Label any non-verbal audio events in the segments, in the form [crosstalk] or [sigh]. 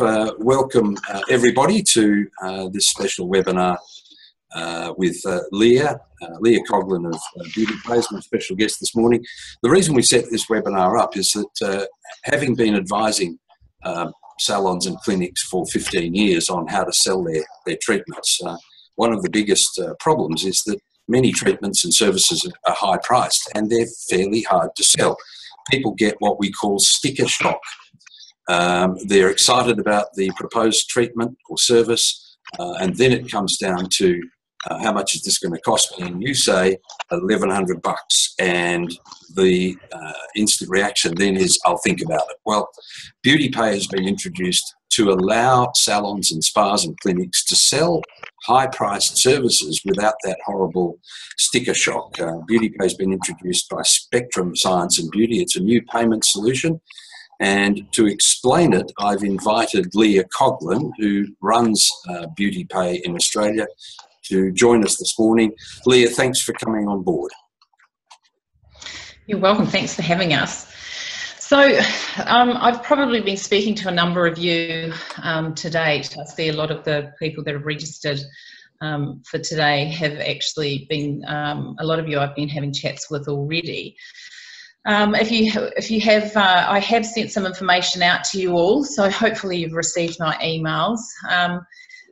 uh, welcome uh, everybody to uh, this special webinar uh, with uh, Leah, uh, Leah Coughlin of Beauty Pay, my special guest this morning. The reason we set this webinar up is that having been advising salons and clinics for 15 years on how to sell their, their treatments, one of the biggest problems is that many treatments and services are high priced and they're fairly hard to sell. People get what we call sticker shock um, they're excited about the proposed treatment or service, uh, and then it comes down to uh, how much is this going to cost me? And you say 1100 bucks, and the uh, instant reaction then is, I'll think about it. Well, Beauty Pay has been introduced to allow salons and spas and clinics to sell high priced services without that horrible sticker shock. Uh, Beauty Pay has been introduced by Spectrum Science and Beauty. It's a new payment solution and to explain it, I've invited Leah Coughlin, who runs uh, Beauty Pay in Australia, to join us this morning. Leah, thanks for coming on board. You're welcome. Thanks for having us. So, um, I've probably been speaking to a number of you um, to date. I see a lot of the people that have registered um, for today have actually been, um, a lot of you I've been having chats with already. Um, if you if you have, uh, I have sent some information out to you all, so hopefully you've received my emails. Um,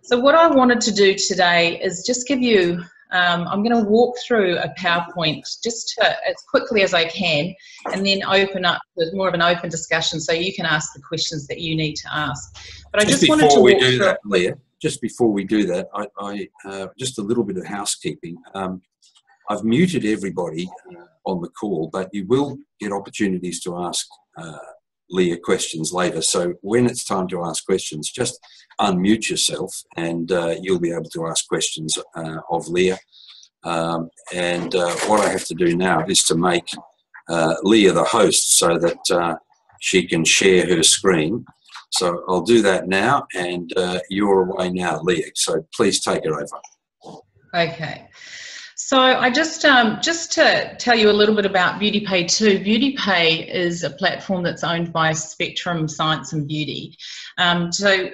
so what I wanted to do today is just give you. Um, I'm going to walk through a PowerPoint just to, as quickly as I can, and then open up with more of an open discussion, so you can ask the questions that you need to ask. But I just, just wanted to we do that, Leah. Just before we do that, I, I uh, just a little bit of housekeeping. Um, I've muted everybody uh, on the call, but you will get opportunities to ask uh, Leah questions later. So when it's time to ask questions, just unmute yourself and uh, you'll be able to ask questions uh, of Leah. Um, and uh, what I have to do now is to make uh, Leah the host so that she can share her screen. So I'll do that now, and you're away now, Leah. So please take it over. Okay. So I just um, just to tell you a little bit about BeautyPay too. BeautyPay is a platform that's owned by Spectrum Science and Beauty. Um, so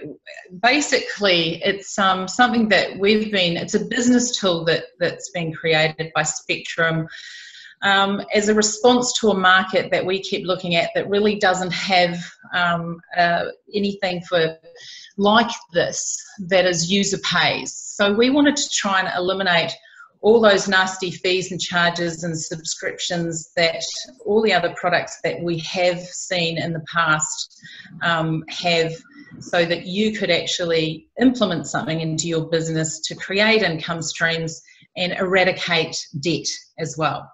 basically, it's um, something that we've been. It's a business tool that that's been created by Spectrum. Um, as a response to a market that we keep looking at that really doesn't have um, uh, anything for like this that is user pays. So we wanted to try and eliminate all those nasty fees and charges and subscriptions that all the other products that we have seen in the past um, have so that you could actually implement something into your business to create income streams and eradicate debt as well.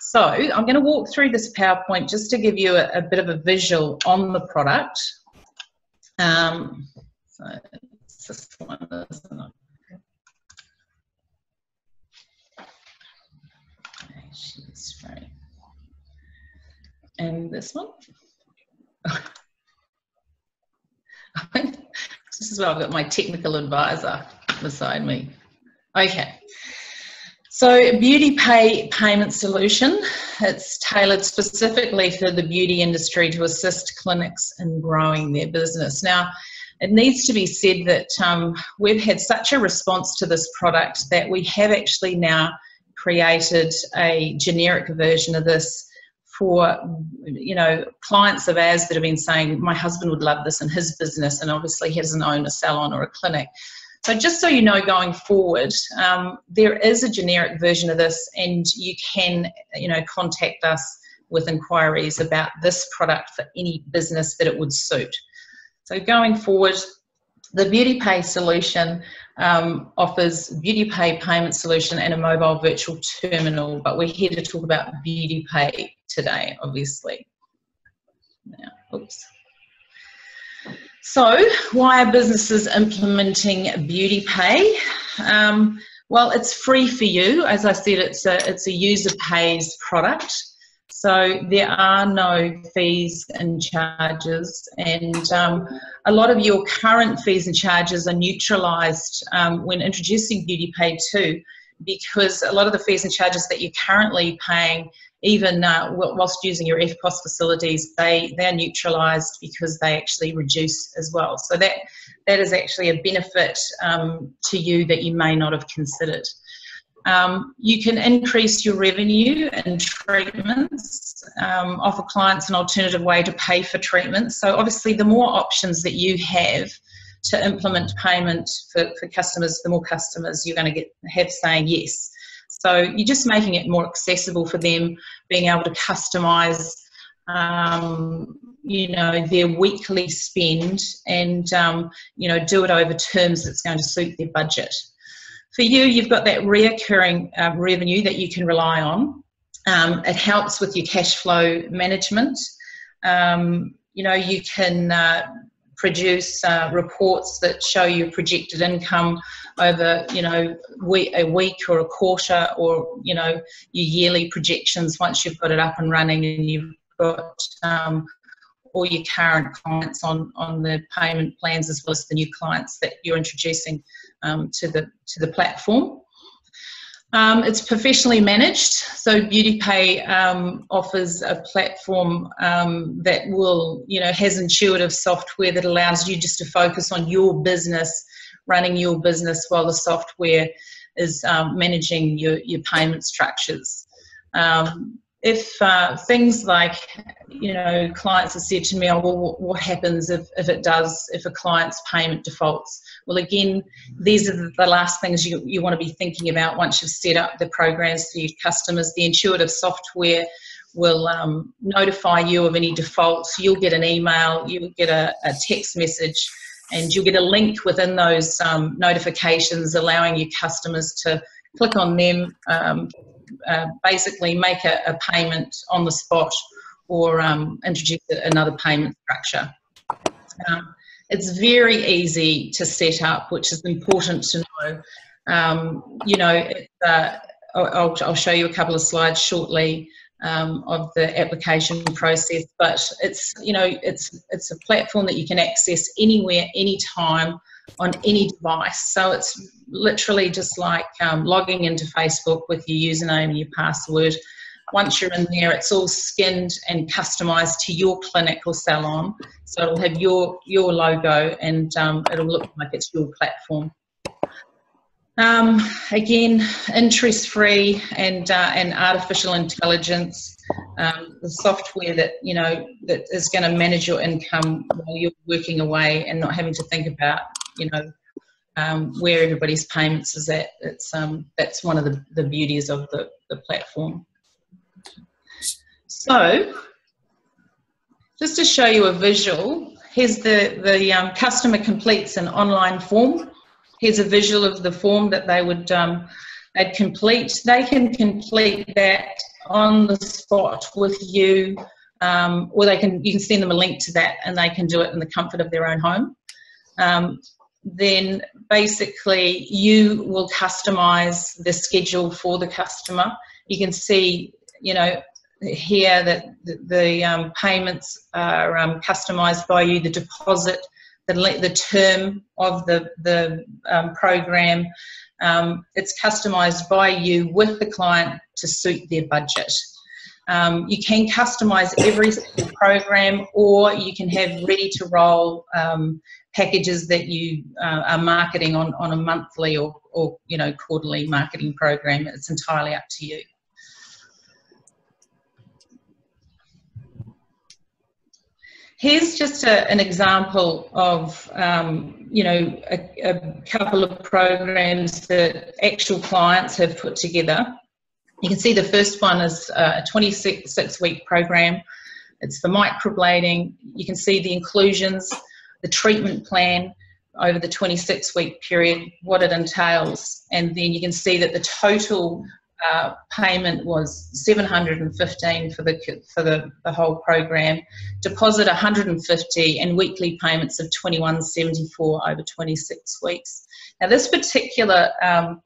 So I'm going to walk through this PowerPoint just to give you a, a bit of a visual on the product. Um, so this one, isn't? Right. And this one. [laughs] this is where I've got my technical advisor beside me. Okay. So Beauty Pay payment solution, it's tailored specifically for the beauty industry to assist clinics in growing their business. Now, it needs to be said that um, we've had such a response to this product that we have actually now created a generic version of this for you know clients of ours that have been saying my husband would love this in his business and obviously he doesn't own a salon or a clinic. So just so you know going forward um, there is a generic version of this and you can you know contact us with inquiries about this product for any business that it would suit. So going forward the beauty pay solution um, offers Beauty Pay payment solution and a mobile virtual terminal, but we're here to talk about Beauty Pay today, obviously. Now, oops. So, why are businesses implementing Beauty Pay? Um, well, it's free for you. As I said, it's a, it's a user pays product. So there are no fees and charges, and um, a lot of your current fees and charges are neutralised um, when introducing Beauty Pay too, because a lot of the fees and charges that you're currently paying even uh, whilst using your EFTPOS facilities, they they're neutralised because they actually reduce as well. So that that is actually a benefit um, to you that you may not have considered. Um, you can increase your revenue and treatments, um, offer clients an alternative way to pay for treatments. So, obviously, the more options that you have to implement payment for, for customers, the more customers you're going to get have saying yes. So, you're just making it more accessible for them, being able to customize. Um, you know their weekly spend and um, you know do it over terms that's going to suit their budget for you, you've got that reoccurring uh, revenue that you can rely on. Um, it helps with your cash flow management. Um, you know, you can uh, produce uh, reports that show your projected income over, you know, a week or a quarter or, you know, your yearly projections once you've got it up and running and you've got um, all your current clients on, on the payment plans as well as the new clients that you're introducing um, to the to the platform. Um, it's professionally managed, so BeautyPay um, offers a platform um, that will, you know, has intuitive software that allows you just to focus on your business, running your business while the software is um, managing your, your payment structures. Um, if uh, things like you know clients have said to me oh well what happens if, if it does if a client's payment defaults well again these are the last things you, you want to be thinking about once you've set up the programs for your customers the intuitive software will um, notify you of any defaults you'll get an email you'll get a, a text message and you'll get a link within those um, notifications allowing your customers to click on them um, uh, basically make a, a, payment on the spot or um, introduce another payment structure. Um, it's very easy to set up, which is important to know. Um, you know, uh, I'll, I'll, show you a couple of slides shortly um, of the application process, but it's you know it's it's a platform that you can access anywhere, anytime on any device. So it's literally just like um, logging into Facebook with your username and your password. Once you're in there, it's all skinned and customized to your clinic or salon. So it'll have your your logo and um, it'll look like it's your platform. Um, again, interest-free and uh, and artificial intelligence, um, the software that you know that is going to manage your income while you're working away and not having to think about you know um, where everybody's payments is at. It's um, that's one of the, the beauties of the, the platform. So, just to show you a visual, here's the the um, customer completes an online form. Here's a visual of the form that they would um, they'd complete. They can complete that on the spot with you, um, or they can you can send them a link to that, and they can do it in the comfort of their own home. Um, then basically you will customize the schedule for the customer. You can see, you know, here that the, the um, payments are um, customized by you, the deposit, the, the term of the, the um, program. Um, it's customized by you with the client to suit their budget. Um, you can customize every single program or you can have ready to roll um, packages that you uh, are marketing on, on a monthly or, or you know quarterly marketing program. It's entirely up to you. Here's just a, an example of, um, you know, a, a, couple of programs that actual clients have put together. You can see the first one is a 26 week program. It's the microblading. You can see the inclusions the treatment plan over the 26 week period, what it entails. And then you can see that the total uh, payment was 715 for the for the, the whole program, deposit 150, and weekly payments of 2174 over 26 weeks. Now, this particular um,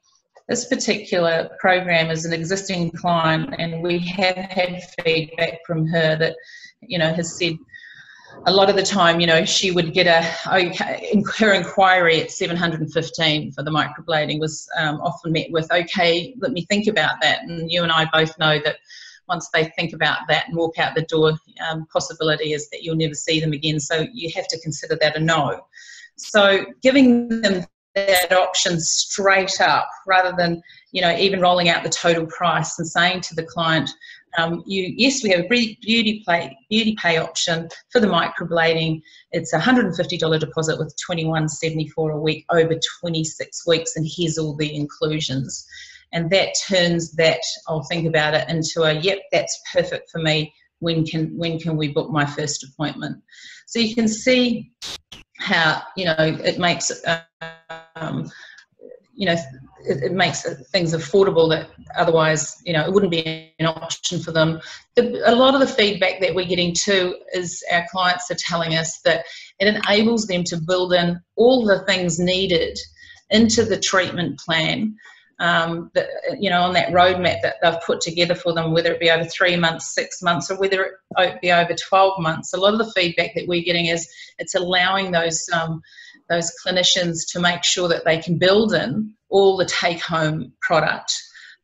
this particular program is an existing client, and we have had feedback from her that you know has said a lot of the time, you know, she would get a okay, her inquiry at 715 for the microblading was um, often met with, okay, let me think about that. And you and I both know that once they think about that and walk out the door, um, possibility is that you'll never see them again. So you have to consider that a no. So giving them that option straight up rather than you know even rolling out the total price and saying to the client um, you yes we have a beauty pay beauty pay option for the microblading. It's a $150 deposit with $21.74 a week over 26 weeks and here's all the inclusions. And that turns that i'll think about it into a yep that's perfect for me. When can when can we book my first appointment? So you can see how you know it makes um, you know it, it, makes things affordable that otherwise you know it wouldn't be an option for them. The, a lot of the feedback that we're getting too is our clients are telling us that it enables them to build in all the things needed into the treatment plan um, that, you know, on that roadmap that they've put together for them, whether it be over three months, six months, or whether it be over 12 months. A lot of the feedback that we're getting is it's allowing those um, those clinicians to make sure that they can build in all the take-home product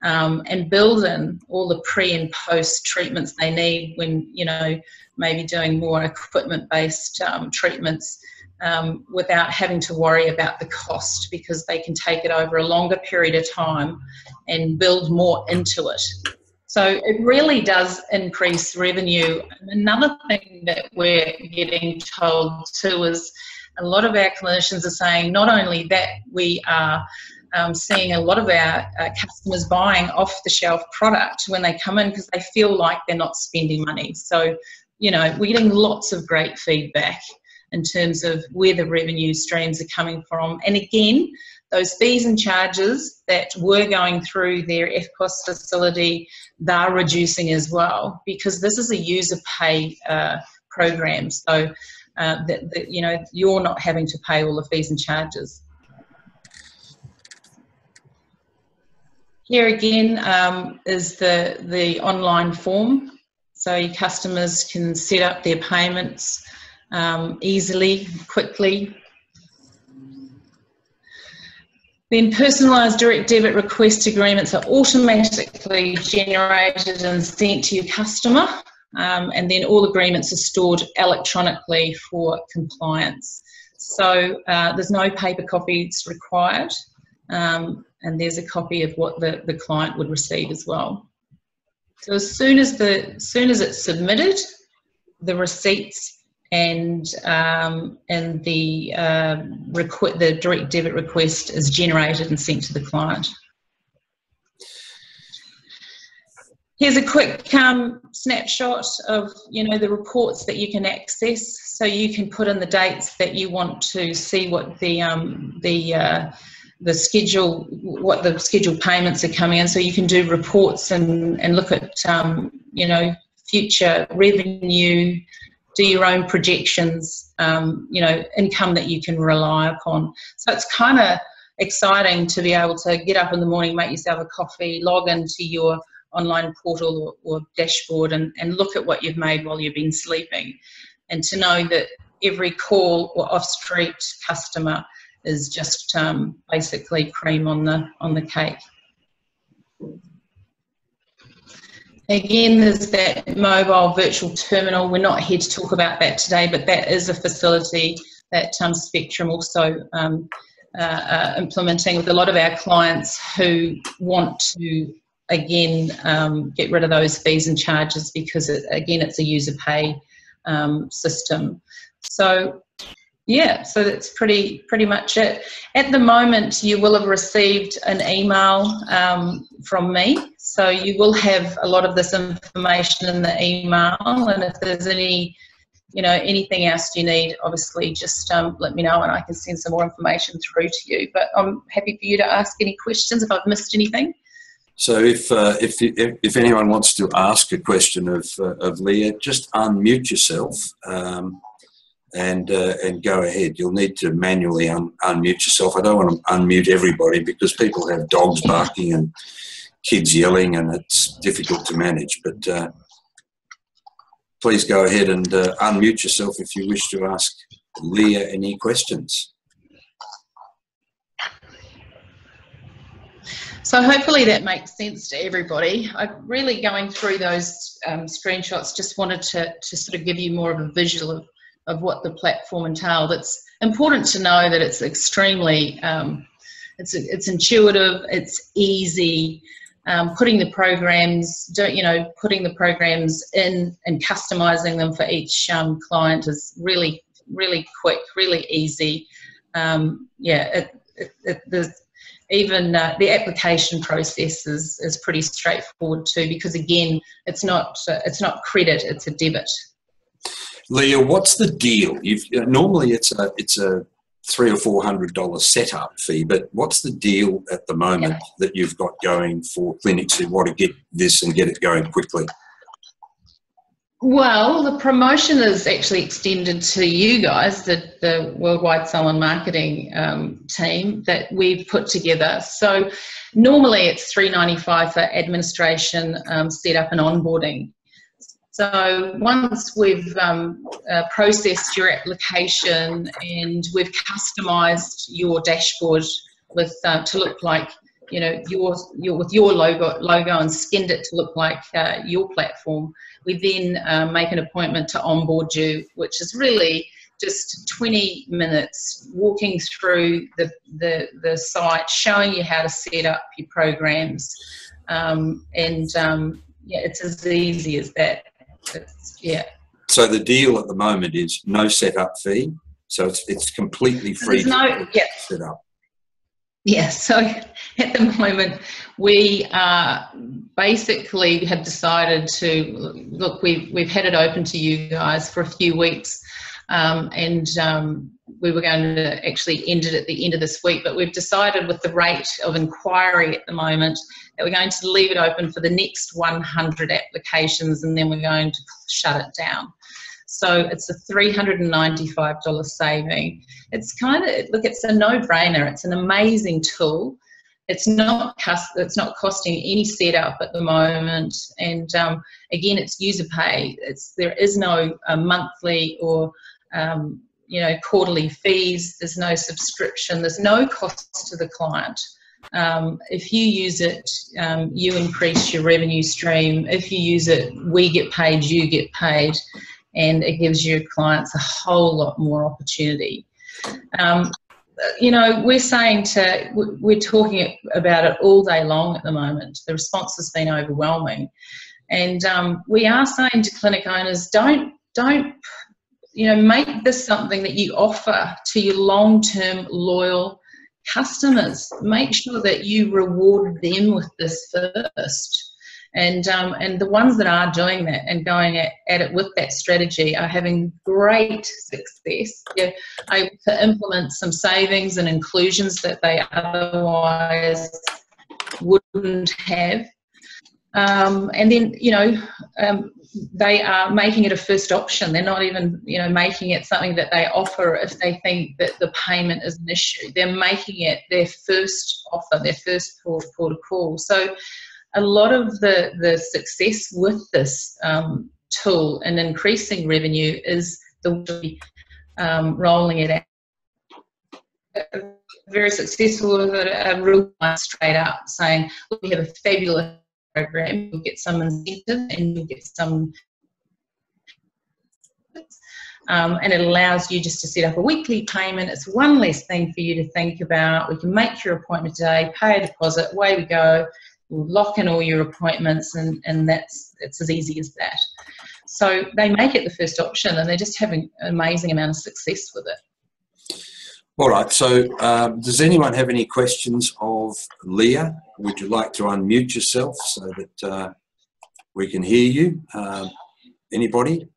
um, and build in all the pre and post treatments they need when you know maybe doing more equipment-based um, treatments um, without having to worry about the cost because they can take it over a longer period of time and build more into it. So it really does increase revenue. Another thing that we're getting told too is a lot of our clinicians are saying not only that we are um, seeing a lot of our uh, customers buying off the shelf product when they come in because they feel like they're not spending money. So, you know, we're getting lots of great feedback in terms of where the revenue streams are coming from. And again, those fees and charges that were going through their EFTPOS facility, they're reducing as well because this is a user pay uh, program. So uh, that, that, you know you're not having to pay all the fees and charges. Here again um, is the the online form, so your customers can set up their payments um, easily, quickly. Then personalised direct debit request agreements are automatically generated and sent to your customer. Um, and then all agreements are stored electronically for compliance. So uh, there's no paper copies required, um, and there's a copy of what the, the client would receive as well. So as soon as the as soon as it's submitted, the receipts and um, and the uh, requ- the direct debit request is generated and sent to the client. Here's a quick um, snapshot of you know the reports that you can access. So you can put in the dates that you want to see what the um, the uh, the schedule, what the scheduled payments are coming in. So you can do reports and and look at um, you know future revenue, do your own projections, um, you know, income that you can rely upon. So it's kind of exciting to be able to get up in the morning, make yourself a coffee, log into your online portal or, or dashboard and, and look at what you've made while you've been sleeping. And to know that every call or off-street customer is just um, basically cream on the on the cake. Again, there's that mobile virtual terminal. We're not here to talk about that today, but that is a facility that um, Spectrum also um, uh, uh, implementing with a lot of our clients who want to again um, get rid of those fees and charges because it, again it's a user pay um, system. So yeah, so that's pretty pretty much it. At the moment, you will have received an email um, from me, so you will have a lot of this information in the email. And if there's any, you know, anything else you need, obviously just um, let me know, and I can send some more information through to you. But I'm happy for you to ask any questions if I've missed anything. So if uh, if, if, anyone wants to ask a question of uh, of Leah, just unmute yourself. Um, and uh, and go ahead. You'll need to manually un- unmute yourself. I don't want to unmute everybody because people have dogs barking and kids yelling, and it's difficult to manage. But uh, please go ahead and uh, unmute yourself if you wish to ask Leah any questions. So hopefully that makes sense to everybody. I'm really going through those um, screenshots, just wanted to, to sort of give you more of a visual of, of what the platform entailed. It's important to know that it's extremely, um, it's, it's intuitive, it's easy, um, putting the programs, don't you know, putting the programs in and customizing them for each um, client is really, really quick, really easy. Um, yeah, it, it, it, even uh, the application process is, is pretty straightforward too because again it's not uh, it's not credit it's a debit leah what's the deal You've, uh, normally it's a it's a three or four hundred dollar setup fee but what's the deal at the moment yeah. that you've got going for clinics who want to get this and get it going quickly well, the promotion is actually extended to you guys, the, the Worldwide Salon Marketing um, team that we've put together. So normally it's three ninety five for administration, um, setup, and onboarding. So once we've um, uh, processed your application and we've customised your dashboard with uh, to look like you know your, your with your logo logo and skinned it to look like uh, your platform we then uh, make an appointment to onboard you, which is really just 20 minutes walking through the, the, the site, showing you how to set up your programs. Um, and um, yeah, it's as easy as that. Yeah. So the deal at the moment is no setup fee. So it's, it's completely free no, yeah. set up. Yeah, so [laughs] at the moment we uh, basically have decided to look. We've we've had it open to you guys for a few weeks, um, and um, we were going to actually end it at the end of this week. But we've decided with the rate of inquiry at the moment that we're going to leave it open for the next 100 applications, and then we're going to shut it down. So it's a $395 saving. It's kind of, look, it's a no-brainer. It's an amazing tool. It's not it's not costing any setup at the moment, and um, again, it's user pay. It's there is no uh, monthly or um, you know quarterly fees. There's no subscription. There's no cost to the client. Um, if you use it, um, you increase your revenue stream. If you use it, we get paid, you get paid and it gives your clients a whole lot more opportunity. Um, you know, we're saying to, we're talking about it all day long at the moment. The response has been overwhelming. And um, we are saying to clinic owners, don't, don't, you know, make this something that you offer to your long-term loyal customers. Make sure that you reward them with this first. And, um, and the ones that are doing that and going at, at it with that strategy are having great success. They're able to implement some savings and inclusions that they otherwise wouldn't have. Um, and then, you know, um, they are making it a first option. They're not even, you know, making it something that they offer if they think that the payment is an issue. They're making it their first offer, their first port of call. So a lot of the, the success with this um, tool and increasing revenue is the um, rolling it out. Very successful with it, a real straight up saying, we have a fabulous program, you'll get some incentive and you'll get some um, and it allows you just to set up a weekly payment. It's one less thing for you to think about. We can make your appointment today, pay a deposit, away we go lock in all your appointments and, and that's it's as easy as that. So they make it the first option and they're just having an amazing amount of success with it. All right, so um, does anyone have any questions of Leah? Would you like to unmute yourself so that uh, we can hear you? Um, anybody?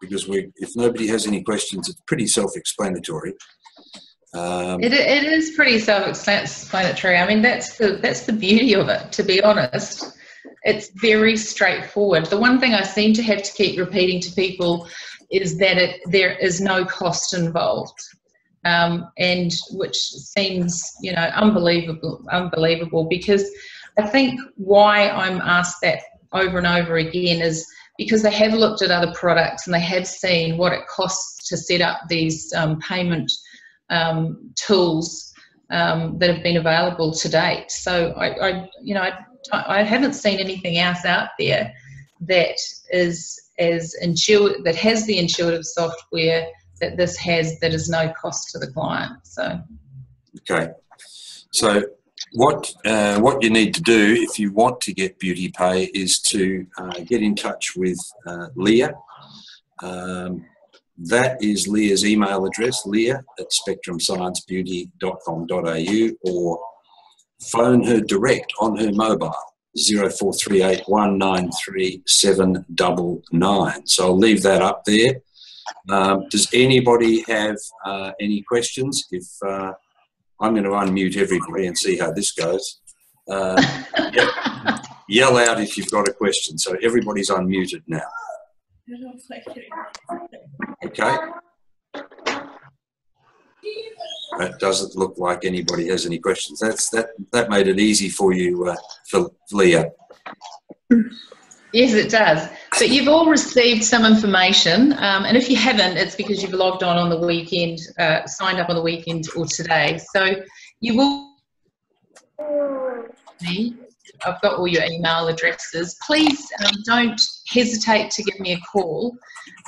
Because we, if nobody has any questions, it's pretty self-explanatory. Um, it, it is pretty self-explanatory. I mean, that's the that's the beauty of it. To be honest, it's very straightforward. The one thing I seem to have to keep repeating to people is that it there is no cost involved, um, and which seems you know unbelievable, unbelievable. Because I think why I'm asked that over and over again is because they have looked at other products and they have seen what it costs to set up these um, payment um, tools um, that have been available to date. So I, I you know, I, I haven't seen anything else out there that is as intuitive that has the intuitive software that this has that is no cost to the client. So okay, so what uh, what you need to do if you want to get beauty pay is to uh, get in touch with uh, Leah. Um, that is Leah's email address, leah at spectrumsciencebeauty.com.au or phone her direct on her mobile, 0438 So I'll leave that up there. Um, does anybody have uh, any questions? If uh, I'm going to unmute everybody and see how this goes. Uh, [laughs] yell out if you've got a question. So everybody's unmuted now. [laughs] Okay. That doesn't look like anybody has any questions. That's that. That made it easy for you, uh, for Leah. Yes, it does. But you've all received some information, um, and if you haven't, it's because you've logged on on the weekend, uh, signed up on the weekend or today. So you will. I've got all your email addresses. Please um, don't hesitate to give me a call.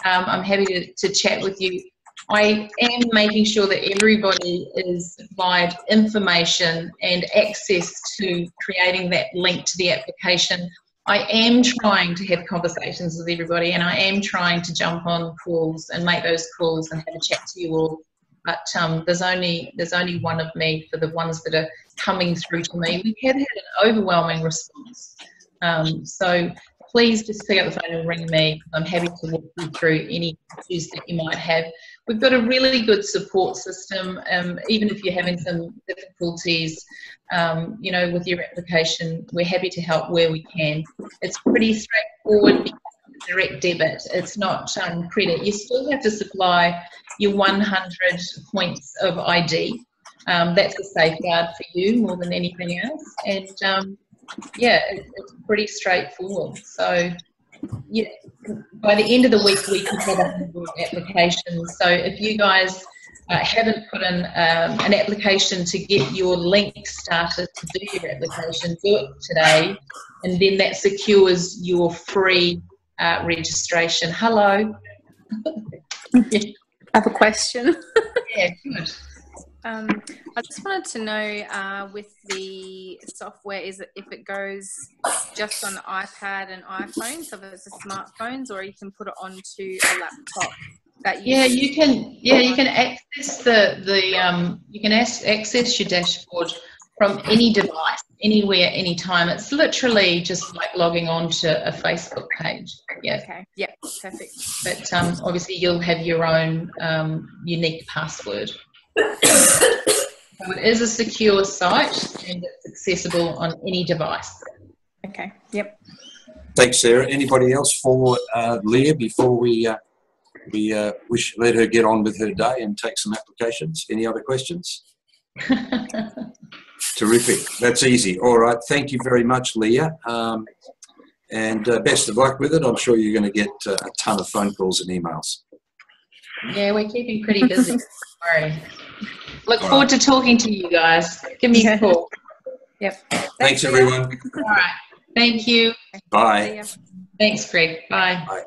Um, I'm happy to, to chat with you. I am making sure that everybody is supplied information and access to creating that link to the application. I am trying to have conversations with everybody and I am trying to jump on calls and make those calls and have a chat to you all. But um, there's only there's only one of me for the ones that are coming through to me. We have had an overwhelming response. Um, so please just pick up the phone and ring me. I'm happy to walk you through any issues that you might have. We've got a really good support system. Um, even if you're having some difficulties, um, you know, with your application, we're happy to help where we can. It's pretty straightforward direct debit. It's not um, credit. You still have to supply your 100 points of ID. Um, that's a safeguard for you more than anything else. And um, yeah, it, it's pretty straightforward. So yeah, by the end of the week, we could have 100 applications. So if you guys uh, haven't put in um, an application to get your link started to do your application, do it today, and then that secures your free uh, registration. Hello. [laughs] I have a question. [laughs] yeah, good. Um, I just wanted to know uh, with the software, is it if it goes just on iPad and iPhone, so if it's a smartphones, or you can put it onto a laptop. That you yeah, you can. Yeah, you can access the the um, you can access your dashboard from any device, anywhere, anytime. It's literally just like logging on to a Facebook page. Yeah. Okay. Yeah. Perfect. But um, obviously, you'll have your own um, unique password. so it is a secure site and it's accessible on any device. Okay. Yep. Thanks, Sarah. Anybody else for uh, Leah before we uh, we uh, wish let her get on with her day and take some applications? Any other questions? [laughs] Terrific. That's easy. All right. Thank you very much, Leah. Um, and uh, best of luck with it. I'm sure you're going to get uh, a ton of phone calls and emails. Yeah, we're keeping pretty busy. [laughs] Sorry. Look forward to talking to you guys. Give me a call. Yep. Thanks, Thanks everyone. All right. Thank you. Bye. Thanks, Greg. Bye. Bye.